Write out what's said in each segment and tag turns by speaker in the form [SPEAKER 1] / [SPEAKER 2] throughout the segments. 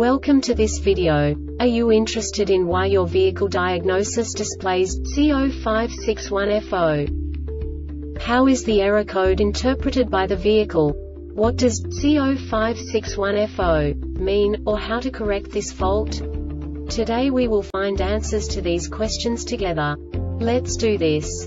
[SPEAKER 1] Welcome to this video. Are you interested in why your vehicle diagnosis displays C0561FO? How is the error code interpreted by the vehicle? What does C0561FO mean, or how to correct this fault? Today we will find answers to these questions together. Let's do this.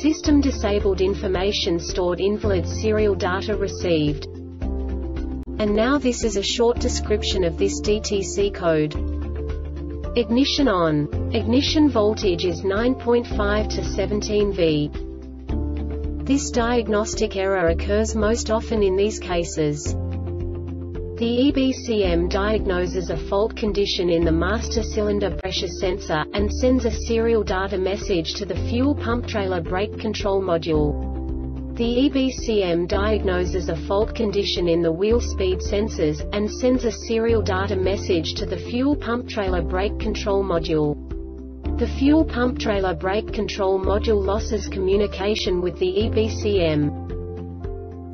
[SPEAKER 1] System disabled information stored invalid serial data received. And now this is a short description of this DTC code. Ignition on. Ignition voltage is 9.5 to 17 V. This diagnostic error occurs most often in these cases. The EBCM diagnoses a fault condition in the master cylinder pressure sensor, and sends a serial data message to the fuel pump trailer brake control module. The EBCM diagnoses a fault condition in the wheel speed sensors, and sends a serial data message to the fuel pump trailer brake control module. The fuel pump trailer brake control module loses communication with the EBCM.